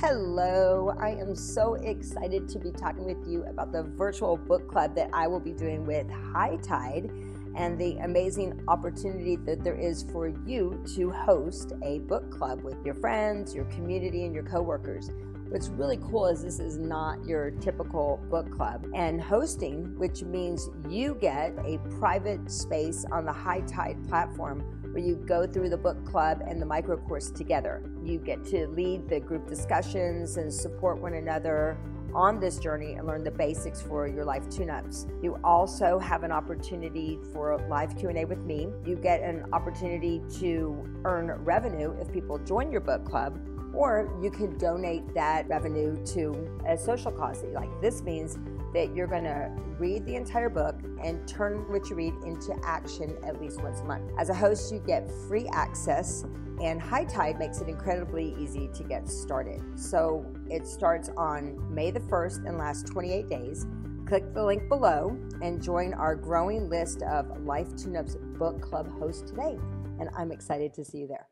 Hello, I am so excited to be talking with you about the virtual book club that I will be doing with Hiitide and the amazing opportunity that there is for you to host a book club with your friends, your community, and your coworkers. What's really cool is this is not your typical book club. And hosting, which means you get a private space on the Hiitide platform where you go through the book club and the micro course together. You get to lead the group discussions and support one another on this journey and learn the basics for your life tune-ups. You also have an opportunity for a live Q&A with me. You get an opportunity to earn revenue if people join your book club or you could donate that revenue to a social cause Like this means that you're going to read the entire book and turn what you read into action at least once a month. As a host, you get free access, and Hiitide makes it incredibly easy to get started. So it starts on May the 1st and lasts 28 days. Click the link below and join our growing list of Life Tune Ups Book Club hosts today. And I'm excited to see you there.